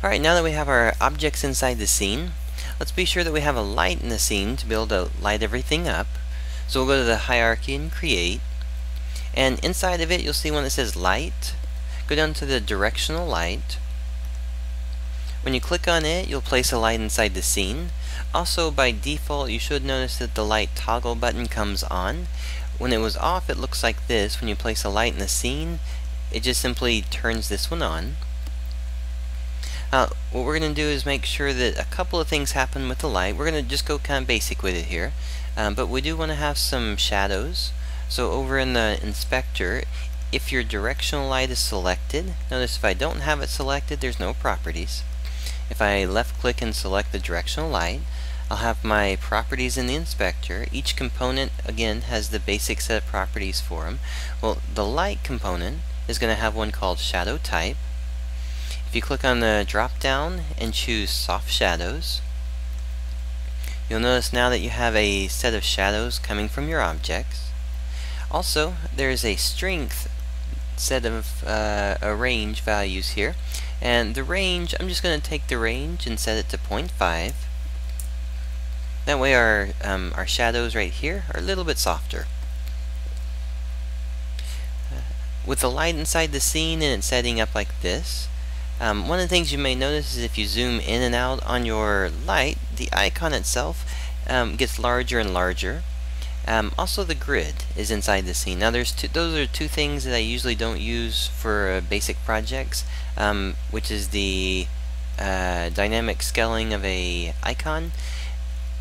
Alright, now that we have our objects inside the scene, let's be sure that we have a light in the scene to be able to light everything up. So we'll go to the hierarchy and create. And inside of it, you'll see one that says light. Go down to the directional light. When you click on it, you'll place a light inside the scene. Also, by default, you should notice that the light toggle button comes on. When it was off, it looks like this. When you place a light in the scene, it just simply turns this one on. Uh, what we're going to do is make sure that a couple of things happen with the light. We're going to just go kind of basic with it here. Um, but we do want to have some shadows. So over in the inspector, if your directional light is selected, notice if I don't have it selected, there's no properties. If I left click and select the directional light, I'll have my properties in the inspector. Each component, again, has the basic set of properties for them. Well, the light component is going to have one called shadow type. If you click on the drop down and choose soft shadows, you'll notice now that you have a set of shadows coming from your objects. Also, there's a strength set of uh, a range values here. And the range, I'm just going to take the range and set it to 0.5. That way our, um, our shadows right here are a little bit softer. with the light inside the scene and it's setting up like this, um, one of the things you may notice is if you zoom in and out on your light, the icon itself um, gets larger and larger. Um, also the grid is inside the scene. Now there's two, those are two things that I usually don't use for uh, basic projects, um, which is the uh, dynamic scaling of a icon.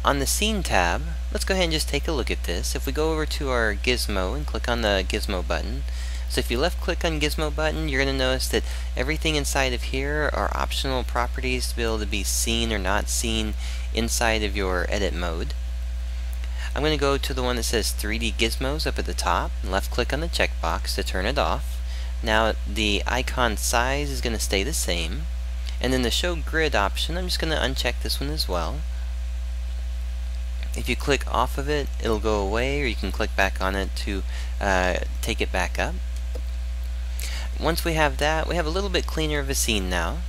On the scene tab, let's go ahead and just take a look at this. If we go over to our gizmo and click on the gizmo button, so if you left click on gizmo button, you're going to notice that everything inside of here are optional properties to be able to be seen or not seen inside of your edit mode. I'm going to go to the one that says 3D Gizmos up at the top and left click on the checkbox to turn it off. Now the icon size is going to stay the same. And then the show grid option, I'm just going to uncheck this one as well. If you click off of it, it'll go away, or you can click back on it to uh, take it back up. Once we have that, we have a little bit cleaner of a scene now.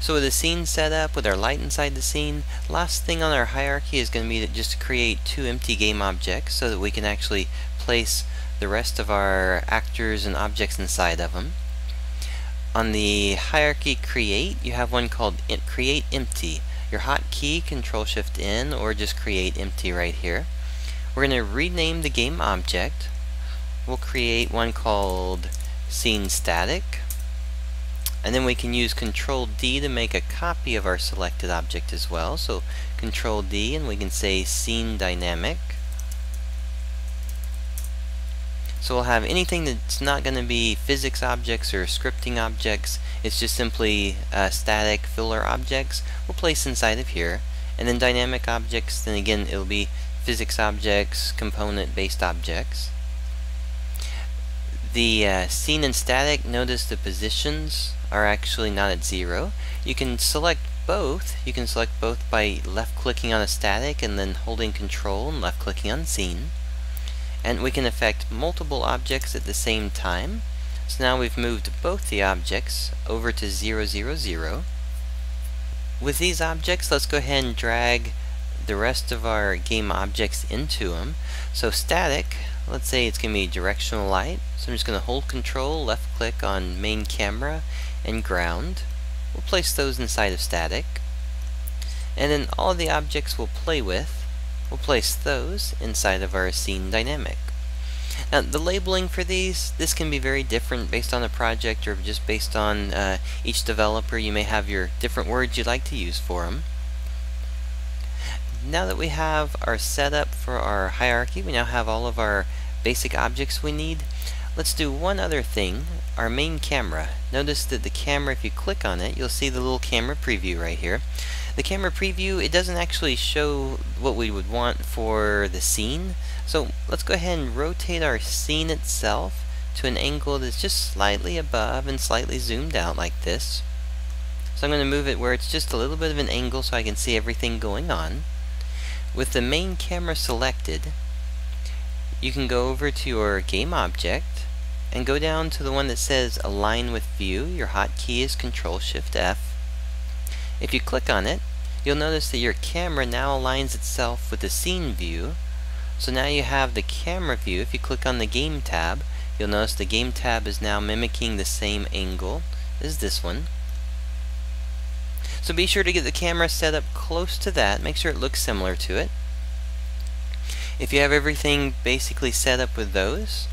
So with the scene set up, with our light inside the scene, last thing on our hierarchy is going to be to just create two empty game objects so that we can actually place the rest of our actors and objects inside of them. On the hierarchy create, you have one called create empty. Your hotkey, control shift N, or just create empty right here. We're going to rename the game object. We'll create one called scene static. And then we can use Control D to make a copy of our selected object as well. So Control D and we can say scene dynamic. So we'll have anything that's not going to be physics objects or scripting objects. It's just simply uh, static filler objects. We'll place inside of here. And then dynamic objects, then again it'll be physics objects, component based objects. The uh, scene and static, notice the positions are actually not at zero. You can select both. You can select both by left clicking on a static and then holding control and left clicking on scene. And we can affect multiple objects at the same time. So now we've moved both the objects over to 0, 0, 0. With these objects, let's go ahead and drag the rest of our game objects into them. So static, let's say it's going to be directional light. So I'm just going to hold control, left click on main camera and ground. We'll place those inside of static. And then all the objects we'll play with, we'll place those inside of our scene dynamic. Now the labeling for these, this can be very different based on the project or just based on uh, each developer. You may have your different words you'd like to use for them. Now that we have our setup for our hierarchy, we now have all of our basic objects we need. Let's do one other thing, our main camera. Notice that the camera, if you click on it, you'll see the little camera preview right here. The camera preview, it doesn't actually show what we would want for the scene. So let's go ahead and rotate our scene itself to an angle that's just slightly above and slightly zoomed out like this. So I'm going to move it where it's just a little bit of an angle so I can see everything going on. With the main camera selected, you can go over to your game object and go down to the one that says align with view. Your hotkey is Control Shift F. If you click on it, you'll notice that your camera now aligns itself with the scene view. So now you have the camera view. If you click on the game tab, you'll notice the game tab is now mimicking the same angle as this one. So be sure to get the camera set up close to that. Make sure it looks similar to it. If you have everything basically set up with those,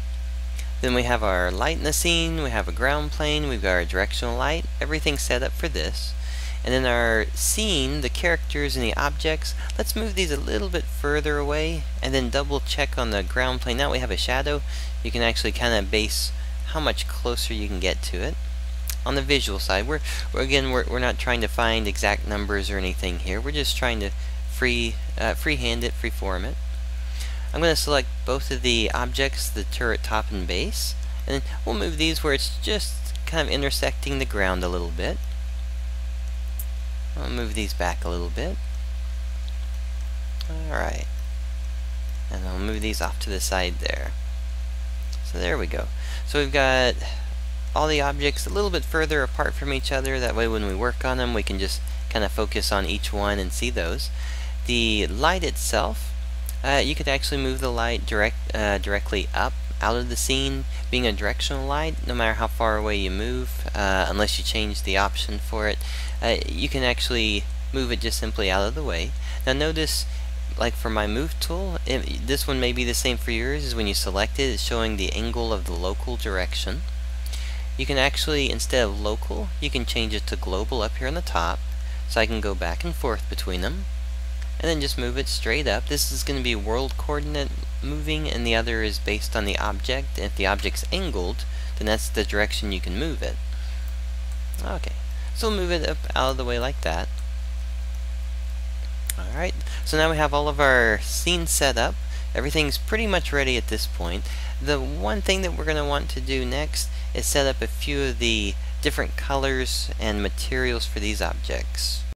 then we have our light in the scene, we have a ground plane, we've got our directional light, everything set up for this. And then our scene, the characters and the objects, let's move these a little bit further away and then double check on the ground plane. Now we have a shadow, you can actually kind of base how much closer you can get to it. On the visual side, we're, we're again, we're, we're not trying to find exact numbers or anything here. We're just trying to free uh, freehand it, freeform it. I'm going to select both of the objects, the turret top and base, and we'll move these where it's just kind of intersecting the ground a little bit. I'll move these back a little bit. Alright. And I'll move these off to the side there. So there we go. So we've got all the objects a little bit further apart from each other. That way when we work on them we can just kind of focus on each one and see those. The light itself uh, you could actually move the light direct uh, directly up out of the scene being a directional light no matter how far away you move uh, unless you change the option for it uh, you can actually move it just simply out of the way now notice like for my move tool it, this one may be the same for yours is when you select it it's showing the angle of the local direction you can actually instead of local you can change it to global up here on the top so I can go back and forth between them and then just move it straight up. This is going to be world coordinate moving and the other is based on the object. And if the object's angled, then that's the direction you can move it. Okay, so we'll move it up out of the way like that. Alright, so now we have all of our scenes set up. Everything's pretty much ready at this point. The one thing that we're going to want to do next is set up a few of the different colors and materials for these objects.